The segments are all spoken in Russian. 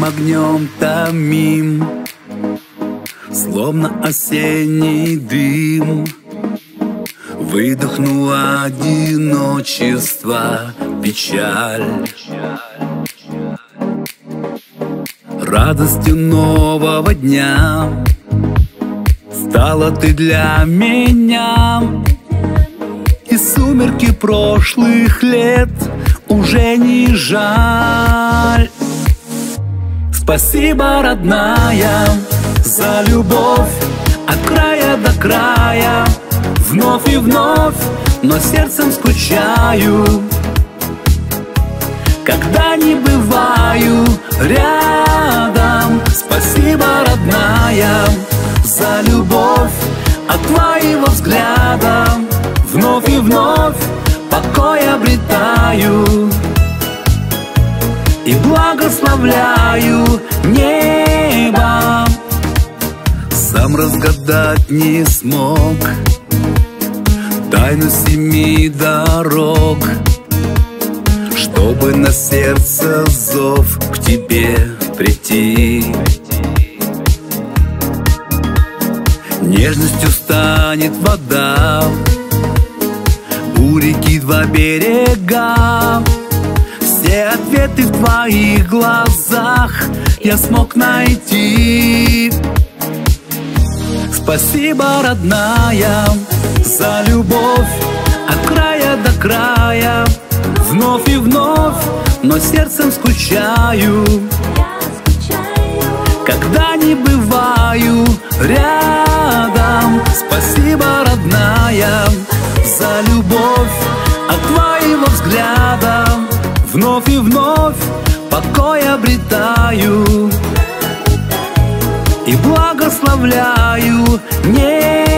Жарким огнем томим Словно осенний дым. Выдохнуло одиночество, печаль. Радостью нового дня Стала ты для меня. И сумерки прошлых лет Уже не жаль Спасибо, родная, за любовь От края до края. Вновь и вновь, но сердцем скучаю. Когда не бываю рядом Спасибо, родная, за любовь От твоего взгляда. Вновь и вновь покой обретаю И благословляю небо. Сам разгадать не смог Тайну семи дорог Чтобы на сердце зов к тебе прийти. Нежностью станет вода У реки два берега ответы в твоих глазах. Я смог найти. Спасибо, родная, за любовь От края до края. Вновь и вновь, но сердцем скучаю. Когда не бываю рядом. Спасибо, родная, за любовь Вновь покой обретаю И благословляю. Небо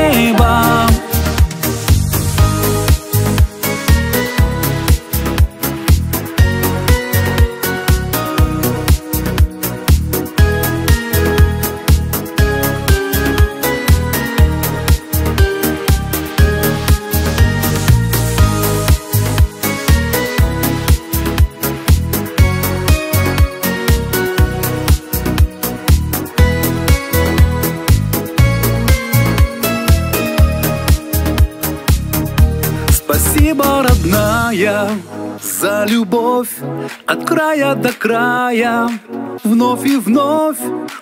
Спасибо, родная, за любовь От края до края. Вновь и вновь,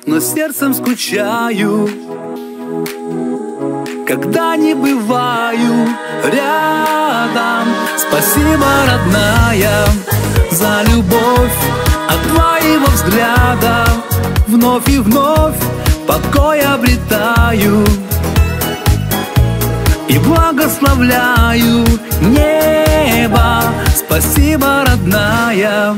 но сердцем скучаю. Когда не бываю рядом. Спасибо, родная, за любовь От твоего взгляда. Вновь и вновь покой обретаю. И благословляю небо. Спасибо, родная